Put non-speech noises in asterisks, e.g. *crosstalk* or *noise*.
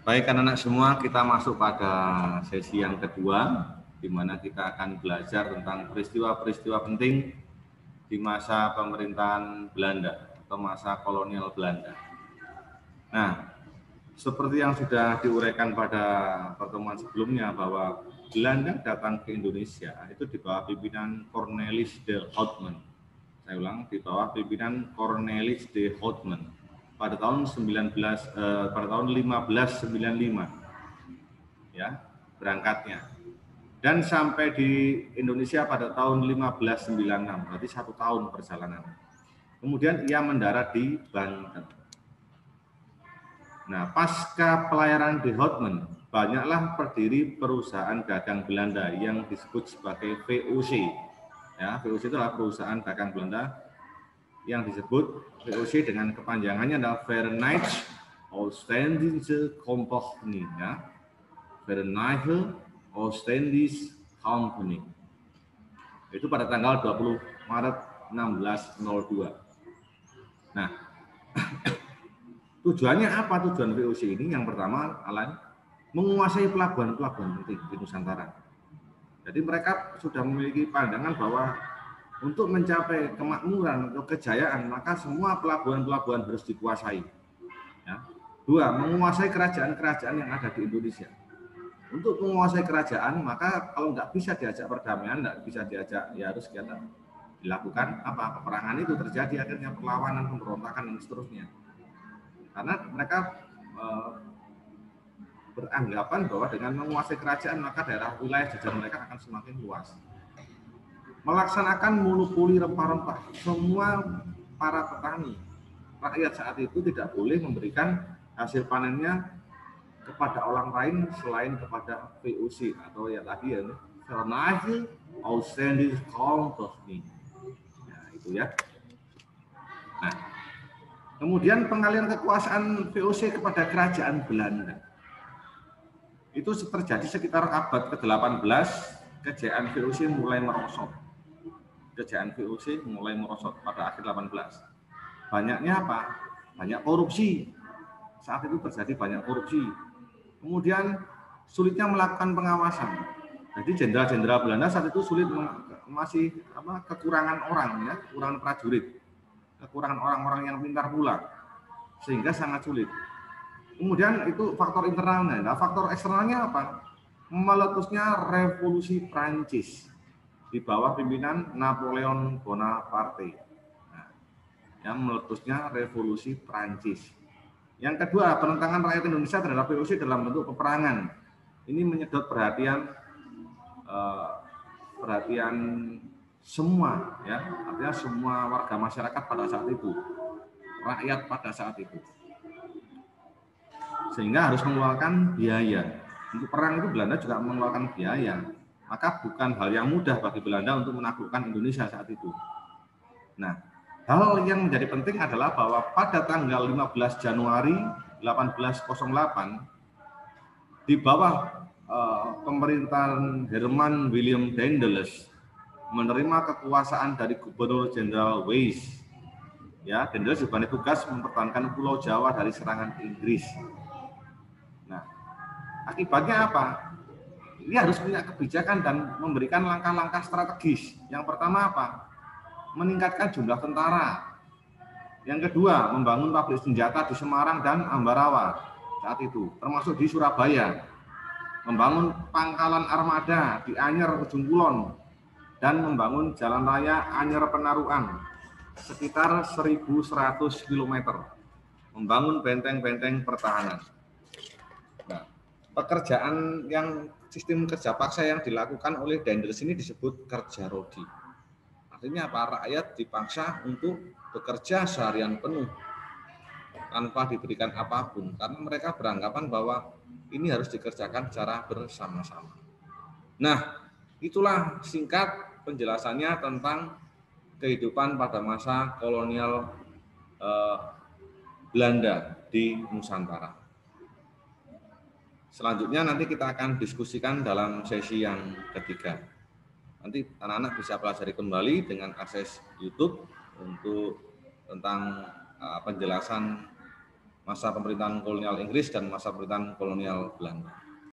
baik anak-anak semua kita masuk pada sesi yang kedua di mana kita akan belajar tentang peristiwa-peristiwa penting di masa pemerintahan Belanda atau masa kolonial Belanda. Nah, seperti yang sudah diuraikan pada pertemuan sebelumnya bahwa Belanda datang ke Indonesia itu di bawah pimpinan Cornelis de Houtman. Saya ulang, di bawah pimpinan Cornelis de Houtman pada tahun 19 eh, pada tahun 1595 ya berangkatnya. Dan sampai di Indonesia pada tahun 1596 berarti satu tahun perjalanan. Kemudian ia mendarat di Banten. Nah pasca pelayaran di Hotman banyaklah perdiri perusahaan dagang Belanda yang disebut sebagai VOC ya VOC itu adalah perusahaan dagang Belanda yang disebut VOC dengan kepanjangannya adalah Verenigde Oostindische Compagnie ya. Verenigde Oostindische Company. Itu pada tanggal 20 Maret 1602. Nah, *coughs* tujuannya apa tujuan VOC ini? Yang pertama, Alan, menguasai pelabuhan-pelabuhan penting di Nusantara. Jadi mereka sudah memiliki pandangan bahwa untuk mencapai kemakmuran atau kejayaan, maka semua pelabuhan-pelabuhan harus dikuasai. Ya. Dua, menguasai kerajaan-kerajaan yang ada di Indonesia. Untuk menguasai kerajaan, maka kalau nggak bisa diajak perdamaian, nggak bisa diajak, ya harus kita dilakukan apa peperangan itu terjadi akhirnya perlawanan, pemberontakan dan seterusnya. Karena mereka e, beranggapan bahwa dengan menguasai kerajaan maka daerah wilayah jajar mereka akan semakin luas melaksanakan monopoli rempah-rempah. Semua para petani, rakyat saat itu tidak boleh memberikan hasil panennya kepada orang lain selain kepada VOC atau ya tadi ya Vernahe Ausländische Company. Nah, itu ya. Nah, kemudian pengalian kekuasaan VOC kepada kerajaan Belanda. Itu terjadi sekitar abad ke-18, kejayaan VOC mulai merosot kejayaan VOC mulai merosot pada akhir 18. Banyaknya apa? Banyak korupsi. Saat itu terjadi banyak korupsi. Kemudian sulitnya melakukan pengawasan. Jadi jenderal-jenderal Belanda saat itu sulit masih apa kekurangan orang ya, kekurangan prajurit, kekurangan orang-orang yang pintar pula, sehingga sangat sulit. Kemudian itu faktor internalnya. Nah, faktor eksternalnya apa? Meletusnya revolusi Prancis di bawah pimpinan Napoleon Bonaparte. Nah, yang meletusnya revolusi Prancis. Yang kedua, penentangan rakyat Indonesia terhadap VOC dalam bentuk peperangan. Ini menyedot perhatian eh, perhatian semua ya, artinya semua warga masyarakat pada saat itu, rakyat pada saat itu. Sehingga harus mengeluarkan biaya. Untuk perang itu Belanda juga mengeluarkan biaya maka bukan hal yang mudah bagi Belanda untuk menaklukkan Indonesia saat itu. Nah, hal yang menjadi penting adalah bahwa pada tanggal 15 Januari 1808 di bawah uh, pemerintahan Herman William Daendels menerima kekuasaan dari Gubernur Jenderal Weiss. Ya, Daendels diberi tugas mempertahankan Pulau Jawa dari serangan Inggris. Nah, akibatnya apa? Ini harus punya kebijakan dan memberikan langkah-langkah strategis. Yang pertama apa? Meningkatkan jumlah tentara. Yang kedua, membangun pabrik senjata di Semarang dan Ambarawa saat itu, termasuk di Surabaya. Membangun pangkalan armada di Anyer Ujung Kulon dan membangun jalan raya Anyer Penaruan sekitar 1.100 km. Membangun benteng-benteng pertahanan. Nah, pekerjaan yang sistem kerja paksa yang dilakukan oleh Dendels ini disebut kerja rodi. Artinya apa? Rakyat dipaksa untuk bekerja seharian penuh tanpa diberikan apa pun karena mereka beranggapan bahwa ini harus dikerjakan secara bersama-sama. Nah, itulah singkat penjelasannya tentang kehidupan pada masa kolonial eh, Belanda di Nusantara. Selanjutnya nanti kita akan diskusikan dalam sesi yang ketiga. Nanti anak-anak bisa pelajari kembali dengan akses YouTube untuk tentang uh, penjelasan masa pemerintahan kolonial Inggris dan masa pemerintahan kolonial Belanda.